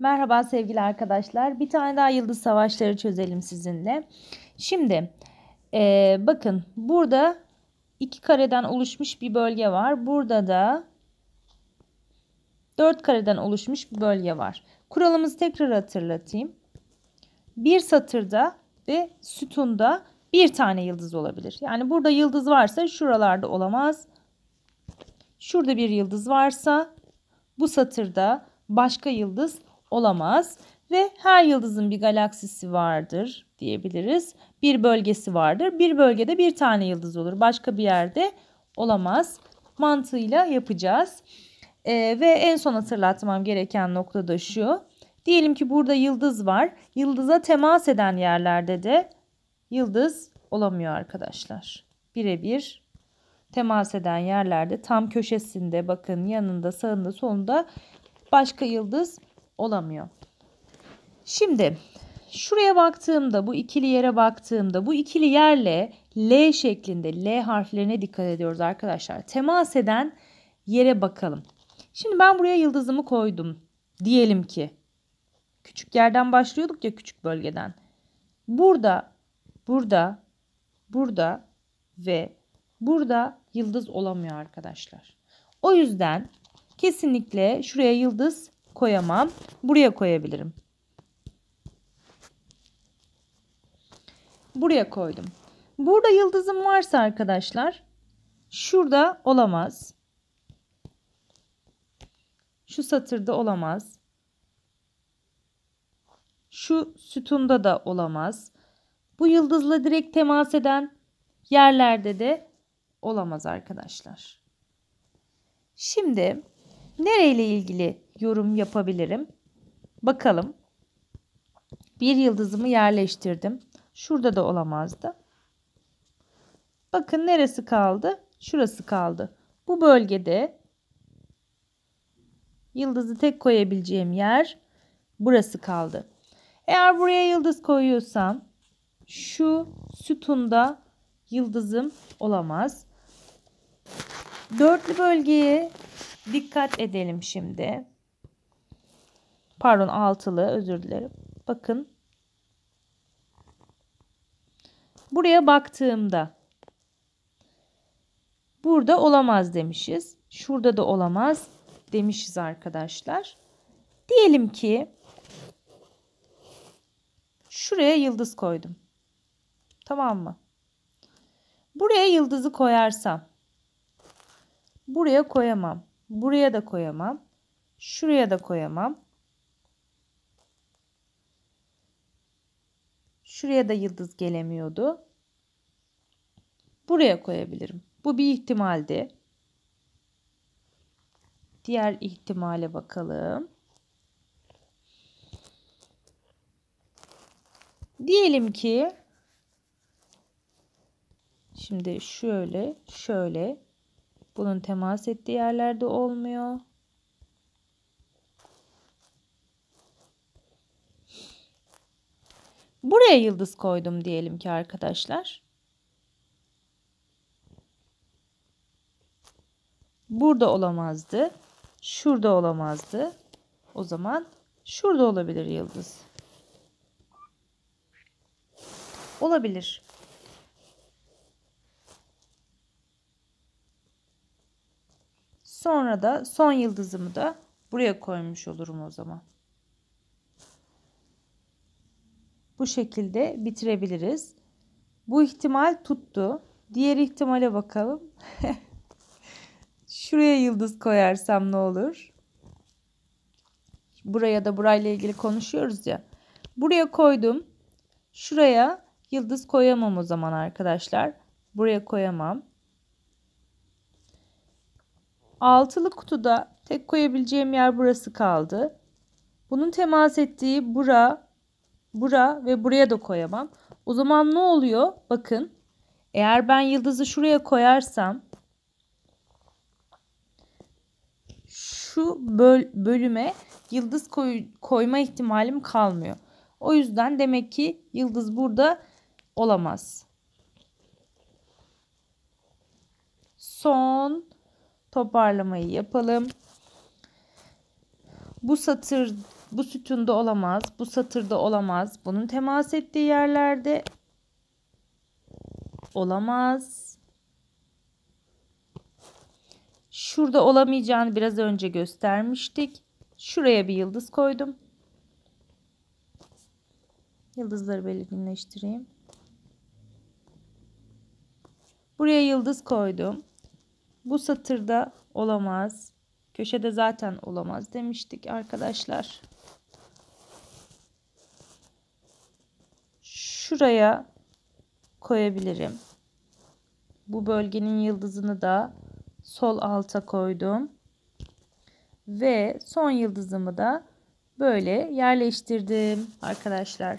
Merhaba sevgili arkadaşlar. Bir tane daha yıldız savaşları çözelim sizinle. Şimdi e, bakın burada iki kareden oluşmuş bir bölge var. Burada da dört kareden oluşmuş bir bölge var. Kuralımızı tekrar hatırlatayım. Bir satırda ve sütunda bir tane yıldız olabilir. Yani burada yıldız varsa şuralarda olamaz. Şurada bir yıldız varsa bu satırda başka yıldız olamaz ve her yıldızın bir galaksisi vardır diyebiliriz. Bir bölgesi vardır. Bir bölgede bir tane yıldız olur. Başka bir yerde olamaz. Mantığıyla yapacağız. Ee, ve en son hatırlatmam gereken nokta da şu. Diyelim ki burada yıldız var. Yıldıza temas eden yerlerde de yıldız olamıyor arkadaşlar. Birebir temas eden yerlerde tam köşesinde bakın yanında sağında solunda başka yıldız olamıyor. Şimdi şuraya baktığımda bu ikili yere baktığımda bu ikili yerle L şeklinde L harflerine dikkat ediyoruz arkadaşlar. Temas eden yere bakalım. Şimdi ben buraya yıldızımı koydum. Diyelim ki küçük yerden başlıyorduk ya küçük bölgeden. Burada, burada, burada ve burada yıldız olamıyor arkadaşlar. O yüzden kesinlikle şuraya yıldız koyamam. Buraya koyabilirim. Buraya koydum. Burada yıldızım varsa arkadaşlar şurada olamaz. Şu satırda olamaz. Şu sütunda da olamaz. Bu yıldızla direkt temas eden yerlerde de olamaz arkadaşlar. Şimdi nereyle ilgili yorum yapabilirim? Bakalım. Bir yıldızımı yerleştirdim. Şurada da olamazdı. Bakın neresi kaldı? Şurası kaldı. Bu bölgede yıldızı tek koyabileceğim yer burası kaldı. Eğer buraya yıldız koyuyorsam şu sütunda yıldızım olamaz. Dörtlü bölgeye dikkat edelim şimdi. Pardon altılı özür dilerim. Bakın. Buraya baktığımda burada olamaz demişiz. Şurada da olamaz demişiz arkadaşlar. Diyelim ki şuraya yıldız koydum. Tamam mı? Buraya yıldızı koyarsam buraya koyamam. Buraya da koyamam. Şuraya da koyamam. Şuraya da yıldız gelemiyordu. Buraya koyabilirim. Bu bir ihtimaldi. Diğer ihtimale bakalım. Diyelim ki şimdi şöyle şöyle bunun temas ettiği yerlerde olmuyor. Buraya yıldız koydum diyelim ki arkadaşlar. Burada olamazdı. Şurada olamazdı. O zaman şurada olabilir yıldız. Olabilir. Sonra da son yıldızımı da buraya koymuş olurum o zaman. Bu şekilde bitirebiliriz. Bu ihtimal tuttu. Diğer ihtimale bakalım. Şuraya yıldız koyarsam ne olur? Buraya da burayla ilgili konuşuyoruz ya. Buraya koydum. Şuraya yıldız koyamam o zaman arkadaşlar. Buraya koyamam. Altılı kutuda tek koyabileceğim yer burası kaldı. Bunun temas ettiği bura, bura ve buraya da koyamam. O zaman ne oluyor? Bakın. Eğer ben yıldızı şuraya koyarsam şu böl bölüme yıldız koy koyma ihtimalim kalmıyor. O yüzden demek ki yıldız burada olamaz. Son toparlamayı yapalım. Bu satır Bu sütunda olamaz. Bu satırda olamaz. Bunun temas ettiği yerlerde olamaz. Şurada olamayacağını biraz önce göstermiştik. Şuraya bir yıldız koydum. Yıldızları belirginleştireyim. Buraya yıldız koydum. Bu satırda olamaz. Köşede zaten olamaz demiştik arkadaşlar. Şuraya koyabilirim. Bu bölgenin yıldızını da sol alta koydum. Ve son yıldızımı da böyle yerleştirdim arkadaşlar.